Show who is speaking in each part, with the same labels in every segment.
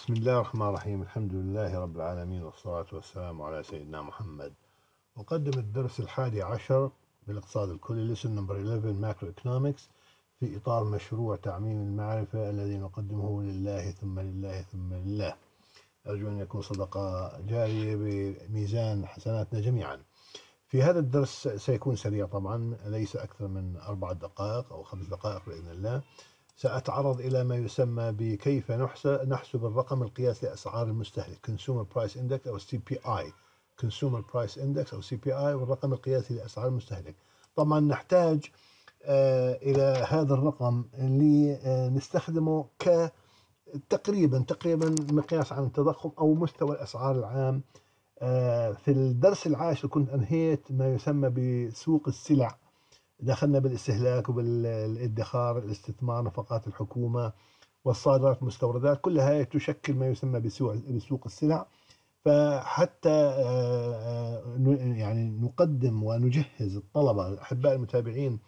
Speaker 1: بسم الله الرحمن الرحيم. الحمد لله رب العالمين والصلاة والسلام على سيدنا محمد. أقدم الدرس الحادي عشر بالاقتصاد الكلي lesson number 11 macro economics في إطار مشروع تعميم المعرفة الذي نقدمه لله ثم لله ثم لله. أرجو أن يكون صدقة جارية بميزان حسناتنا جميعا. في هذا الدرس سيكون سريع طبعا ليس أكثر من أربع دقائق أو خمس دقائق بإذن الله. سأتعرض إلى ما يسمى بكيف نحسب الرقم القياسي لأسعار المستهلك Consumer Price Index أو CPI Consumer Price Index أو CPI والرقم القياسي لأسعار المستهلك. طبعا نحتاج آه، إلى هذا الرقم اللي آه، نستخدمه ك تقريبا تقريبا مقياس عن التضخم أو مستوى الأسعار العام. آه، في الدرس العاشر كنت أنهيت ما يسمى بسوق السلع. دخلنا بالاستهلاك وبالادخار الاستثمار نفقات الحكومة والصادرات والمستوردات كل هاي تشكل ما يسمى بسوق السلع. فحتى آه، آه، يعني نقدم ونجهز الطلبة الأحباء المتابعين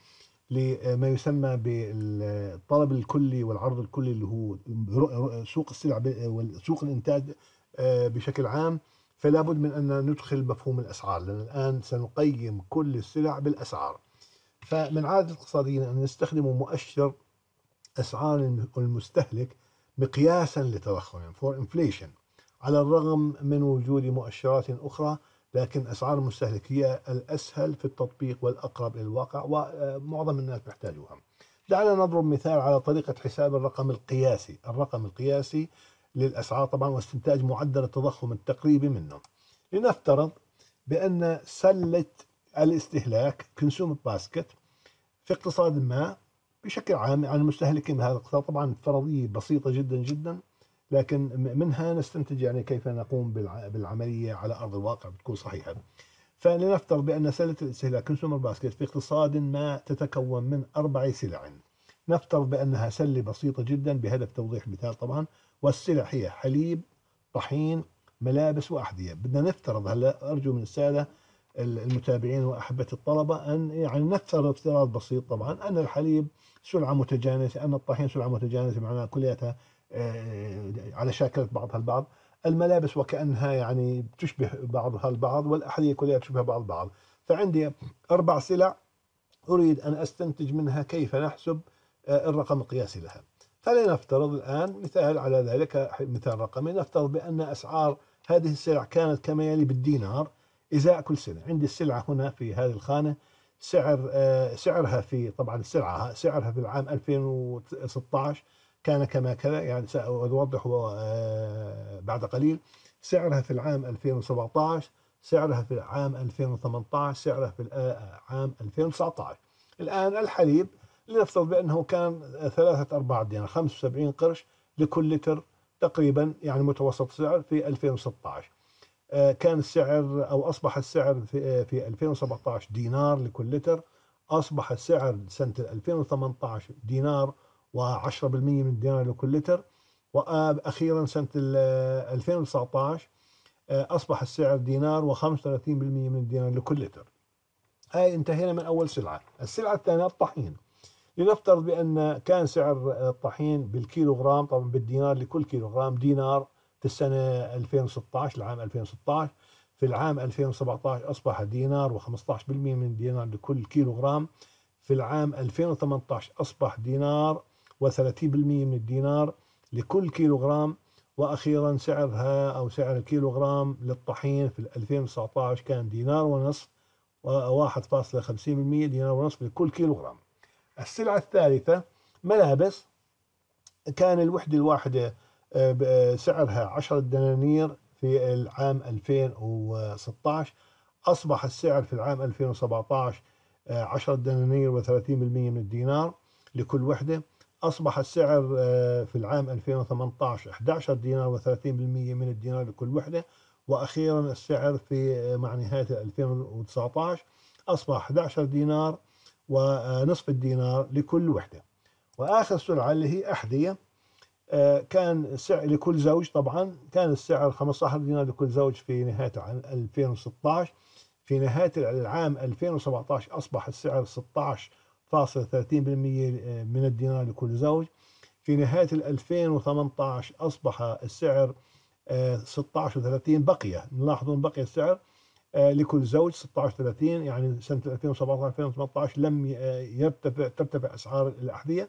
Speaker 1: لما يسمى بالطلب الكلي والعرض الكلي اللي هو سوق السلع وسوق الإنتاج آه، بشكل عام. فلا بد من أن ندخل مفهوم الأسعار لأن الآن سنقيم كل السلع بالأسعار. فمن عادة الاقتصاديين أن يستخدموا مؤشر أسعار المستهلك مقياسا لتضخم يعني for inflation على الرغم من وجود مؤشرات أخرى لكن أسعار المستهلك هي الأسهل في التطبيق والأقرب إلى الواقع ومعظم الناس محتاجوها دعنا نضرب مثال على طريقة حساب الرقم القياسي. الرقم القياسي للأسعار طبعا واستنتاج معدل التضخم التقريبي منه. لنفترض بأن سلة الاستهلاك consumer basket في اقتصاد ما بشكل عام عن المستهلكين من هذا الاقتصاد طبعا فرضية بسيطة جدا جدا لكن منها نستنتج يعني كيف نقوم بالعملية على أرض الواقع بتكون صحيحة. فلنفترض بأن سلة الاستهلاك consumer basket في اقتصاد ما تتكون من أربع سلع. نفترض بأنها سلة بسيطة جدا بهدف توضيح مثال طبعا والسلع هي حليب، طحين، ملابس وأحذية، بدنا نفترض هلأ أرجو من السادة المتابعين وأحبة الطلبة أن يعني نفترض افتراض بسيط طبعا. أن الحليب سلعة متجانسة أن الطحين سلعة متجانسة معناها كلياتها آه، على شاكلة بعضها البعض. الملابس وكأنها يعني تشبه بعضها البعض والأحذية كلها تشبه بعض البعض فعندي أربع سلع أريد أن أستنتج منها كيف نحسب آه، الرقم القياسي لها. فلنفترض الآن مثال على ذلك مثال رقمي. نفترض بأن أسعار هذه السلع كانت كما يلي بالدينار. إزاء كل سنة. عندي السلعة هنا في هذه الخانة. سعر آه، سعرها في طبعا السلعة سعرها في العام 2016 كان كما كذا يعني سأوضح آه، بعد قليل. سعرها في العام 2017 سعرها في العام 2018 سعرها في العام 2019 الآن الحليب لنفترض بأنه كان ثلاثة أرباع دينار 75 قرش لكل لتر تقريبا يعني متوسط سعر في 2016 آه، كان السعر أو أصبح السعر في آه، في 2017 دينار لكل لتر. أصبح السعر سنة 2018 دينار و10% من الدينار لكل لتر. وأخيرا سنة 2019 آه، أصبح السعر دينار و35% من الدينار لكل لتر. هاي انتهينا من أول سلعة. السلعة الثانية الطحين. لنفترض بأن كان سعر الطحين بالكيلوغرام طبعا بالدينار لكل كيلوغرام دينار. في السنة 2016 العام 2016 في العام 2017 أصبح دينار و15% من الدينار لكل كيلو غرام في العام 2018 أصبح دينار و30% من الدينار لكل كيلو غرام وأخيرا سعرها أو سعر الكيلو غرام للطحين في 2019 كان دينار ونصف و1.50% دينار ونصف لكل كيلو غرام السلعة الثالثة ملابس. كان الوحدة الواحدة سعرها 10 دنانير في العام 2016 أصبح السعر في العام 2017 10 دنانير و30% من الدينار لكل وحدة. أصبح السعر آه، في العام 2018 11 دينار و30% من الدينار لكل وحدة. وأخيرا السعر في آه، مع نهاية 2019 أصبح 11 دينار ونصف الدينار لكل وحدة. وآخر سلعة اللي هي أحذية. آه، كان السعر لكل زوج طبعا كان السعر 15 دينار لكل زوج في نهاية عام 2016 في نهاية العام 2017 أصبح السعر 16.30% من الدينار لكل زوج. في نهاية 2018 أصبح السعر 16 و 30 بقي نلاحظون بقي السعر لكل زوج 16 30 يعني سنة 2017 2018 لم يرتفع ترتفع أسعار الأحذية.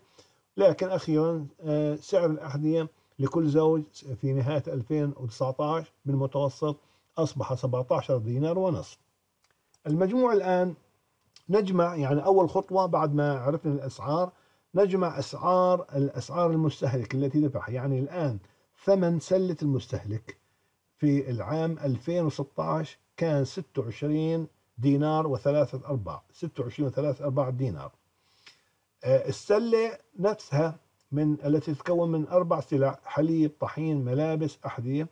Speaker 1: لكن أخيرا سعر الأحذية لكل زوج في نهاية 2019 بالمتوسط أصبح 17 دينار ونصف. المجموع الآن نجمع يعني أول خطوة بعد ما عرفنا الأسعار نجمع أسعار الأسعار المستهلك التي دفعها. يعني الآن ثمن سلة المستهلك في العام 2016 كان 26 دينار وثلاثة أرباع 26 وثلاثة أرباع دينار آه، السلة نفسها من التي تتكون من أربع سلع حليب طحين ملابس أحذية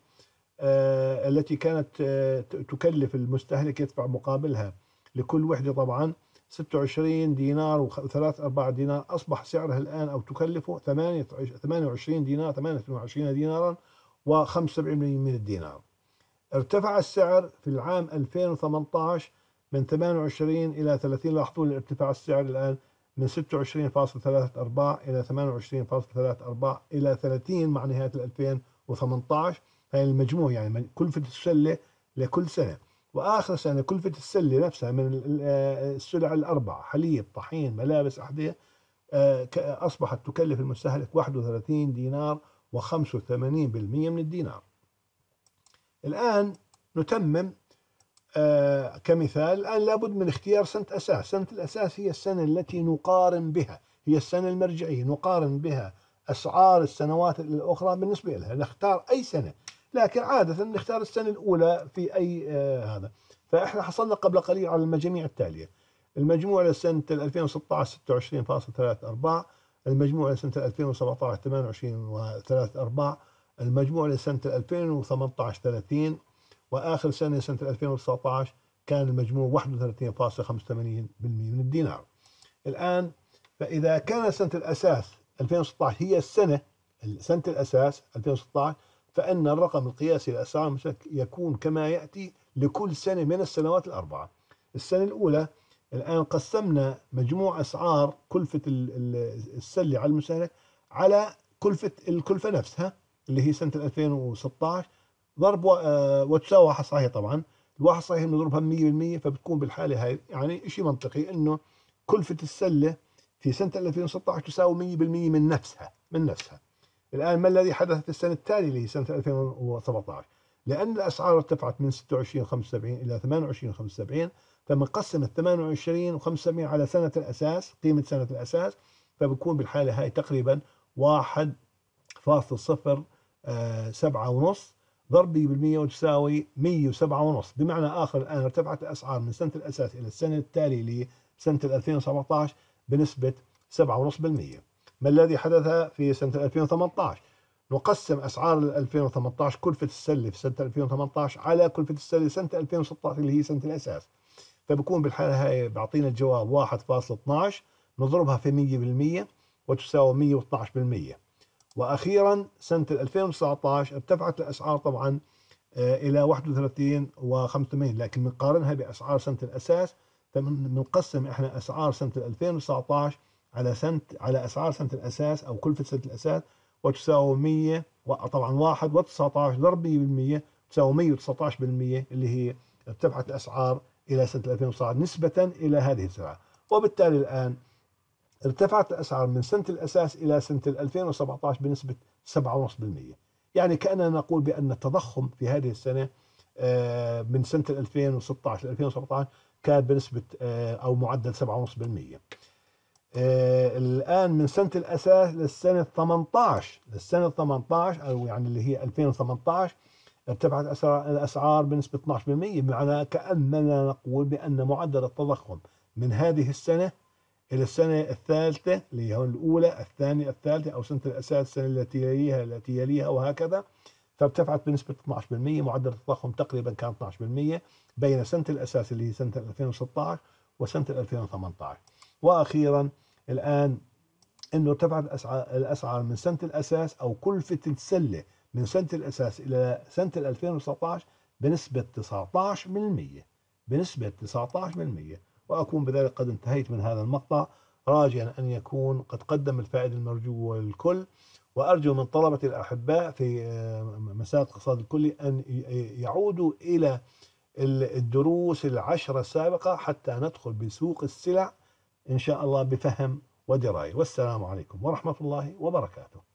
Speaker 1: آه، التي كانت آه، تكلف المستهلك يدفع مقابلها لكل وحدة طبعا 26 دينار وثلاث أرباع دينار. أصبح سعرها الآن أو تكلفه 28 دينار 28 دينارا و75 من الدينار ارتفع السعر في العام 2018 من 28 إلى 30 لاحظون ارتفاع السعر الآن من 26.34 إلى 28.34 إلى 30 مع نهاية 2018 هاي المجموع يعني كلفة السلة لكل سنة. وآخر سنة كلفة السلة نفسها من السلع الأربعة حليب طحين ملابس أحذية آه، أصبحت تكلف المستهلك 31 دينار و85% من الدينار. الآن نتمم آه كمثال الآن لابد من اختيار سنة أساس. سنة الأساس هي السنة التي نقارن بها. هي السنة المرجعية نقارن بها أسعار السنوات الأخرى بالنسبة لها. نختار أي سنة لكن عادة نختار السنة الأولى في أي آه هذا. فإحنا حصلنا قبل قليل على المجاميع التالية. المجموع لسنة 2016 26.34 المجموع لسنة 2017 28.34 المجموع لسنة 2018 30 وآخر سنة سنة 2019 كان المجموع 31.85% من الدينار الآن فإذا كان سنة الأساس 2016 هي السنة سنة الأساس 2016 فإن الرقم القياسي للأسعار يكون كما يأتي لكل سنة من السنوات الأربعة. السنة الأولى الآن قسمنا مجموع أسعار كلفة السلة على المستهلك على كلفة الكلفة نفسها اللي هي سنة 2016 ضرب آه، وتساوي واحد صحيح طبعا. الواحد صحيح بنضربها 100% فبتكون بالحالة هاي يعني شيء منطقي إنه كلفة السلة في سنة 2016 تساوي 100% من نفسها من نفسها. الآن ما الذي حدث في السنة التالية اللي هي سنة 2017 لأن الأسعار ارتفعت من 26 75 إلى 28 75 فبنقسم ال 28 و 75 على سنة الأساس قيمة سنة الأساس فبكون بالحالة هاي تقريبا 1.07 آه، ونص. ضربي بالمية وتساوي 107 ونص. بمعنى آخر الآن ارتفعت الأسعار من سنة الأساس إلى السنة التالية اللي سنة 2017 بنسبة 7.5% ما الذي حدث في سنة 2018 نقسم أسعار 2018 كلفة السلة في سنة 2018 على كلفة السلة سنة 2016 اللي هي سنة الأساس. فبكون بالحالة هاي بيعطينا الجواب 1.12 نضربها في 100% وتساوي 112% وأخيرا سنة 2019 ارتفعت الأسعار طبعا آه، إلى 31 و85 لكن بنقارنها بأسعار سنة الأساس فبنقسم إحنا أسعار سنة 2019 على سنة على أسعار سنة الأساس أو كلفه سنة الأساس وتساوي 100 طبعا 1 و19 ضرب 100% تساوي 119% اللي هي ارتفعت الأسعار إلى سنة 2019 نسبة إلى هذه السلعه وبالتالي الآن ارتفعت الأسعار من سنة الأساس إلى سنة 2017 بنسبة 7.5% يعني كأننا نقول بأن التضخم في هذه السنة آه، من سنة 2016 ل 2017 كان بنسبة آه، أو معدل 7.5% آه، الآن من سنة الأساس للسنة 18 للسنة 18 أو يعني اللي هي 2018 ارتفعت الأسعار بنسبة 12% بمعنى كأننا نقول بأن معدل التضخم من هذه السنة إلى السنة الثالثة اللي هي الأولى الثانية الثالثة أو سنة الأساس السنة التي يليها التي يليها وهكذا. فارتفعت بنسبة 12% معدل التضخم تقريبا كان 12% بين سنة الأساس اللي هي سنة 2016 وسنة 2018 وأخيرا الآن إنه ارتفعت الأسعار من سنة الأساس أو كلفه السله من سنة الأساس إلى سنة 2019 بنسبة 19% بنسبة 19% وأكون بذلك قد انتهيت من هذا المقطع. راجيا أن يكون قد قدم الفائدة المرجوة للكل وأرجو من طلبة الأحباء في آه، مساء الاقتصاد الكلي أن يعودوا إلى الدروس العشرة السابقة حتى ندخل بسوق السلع إن شاء الله بفهم ودراية. والسلام عليكم ورحمة الله وبركاته.